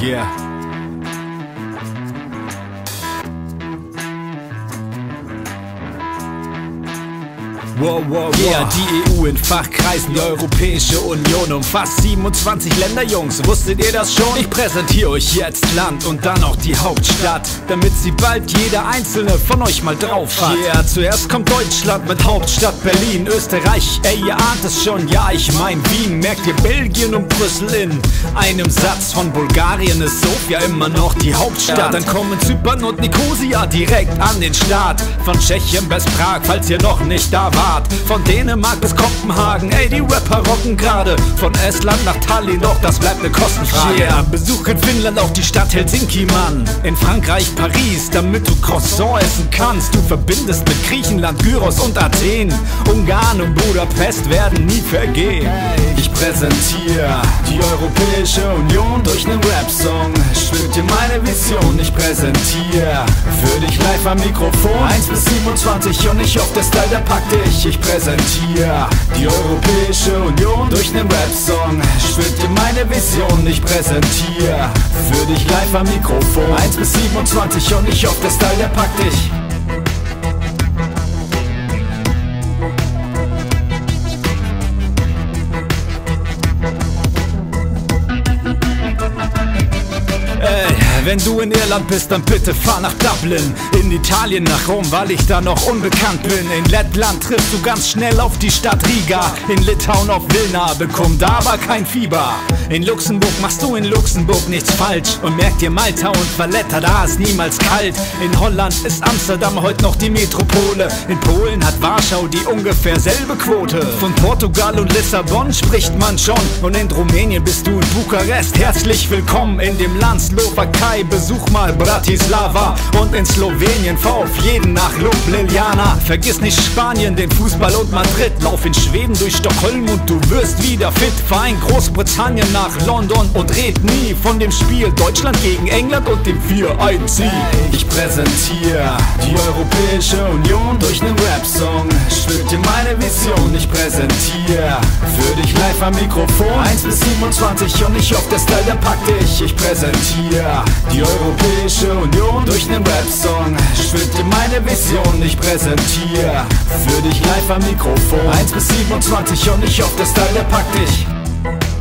Yeah. Wow, wow, wow. Yeah, die EU in Fachkreisen, die Europäische Union umfasst 27 Länder, Jungs. Wusstet ihr das schon? Ich präsentiere euch jetzt Land und dann auch die Hauptstadt, damit sie bald jeder einzelne von euch mal drauf hat. Yeah, zuerst kommt Deutschland mit Hauptstadt Berlin, Österreich, ey, ihr ahnt es schon, ja, ich mein Wien. Merkt ihr Belgien und Brüssel in einem Satz von Bulgarien ist Sofia immer noch die Hauptstadt. Ja, dann kommen Zypern und Nikosia direkt an den Start. Von Tschechien bis Prag, falls ihr noch nicht da wart. Start. Von Dänemark bis Kopenhagen, ey, die Rapper rocken gerade. Von Estland nach Tallinn, doch das bleibt ne Kostenfrage. Yeah, Besuch in Finnland auch die Stadt Helsinki, Mann. In Frankreich Paris, damit du Croissant essen kannst. Du verbindest mit Griechenland, Gyros und Athen. Ungarn und Budapest werden nie vergehen. Ich präsentiere die Europäische Union durch nen Rap-Song. Spürt dir meine Vision, ich präsentiere für dich live am Mikrofon. 1 bis 27 und ich hoffe, der Style, der packt dich ich, ich präsentiere die Europäische Union durch nen Rap-Song. Dir meine Vision, ich präsentiere für dich live am Mikrofon. 1 bis 27 und ich hoffe, der Style, der packt dich. Wenn du in Irland bist, dann bitte fahr nach Dublin. In Italien nach Rom, weil ich da noch unbekannt bin. In Lettland triffst du ganz schnell auf die Stadt Riga. In Litauen auf Vilna, bekomm da aber kein Fieber. In Luxemburg machst du in Luxemburg nichts falsch. Und merk dir Malta und Valletta, da ist niemals kalt. In Holland ist Amsterdam heute noch die Metropole. In Polen hat Warschau die ungefähr selbe Quote. Von Portugal und Lissabon spricht man schon. Und in Rumänien bist du in Bukarest. Herzlich willkommen in dem Land Slowakei besuch mal Bratislava und in Slowenien fahr auf jeden nach Ljubljana. Vergiss nicht Spanien, den Fußball und Madrid. Lauf in Schweden durch Stockholm und du wirst wieder fit. Fahr in Großbritannien nach London und red nie von dem Spiel Deutschland gegen England und dem 4-1 Ich präsentiere die Europäische Union durch nen Rap-Song. Schwebt dir meine Vision, ich präsentiere für dich live am Mikrofon 1 bis 27 und ich hoffe, der Style, der packt dich. Ich präsentiere die Europäische Union durch nen Rap-Song. Schwebt dir meine Vision, ich präsentiere für dich live am Mikrofon 1 bis 27 und ich hoffe, der Style, der packt dich. thank you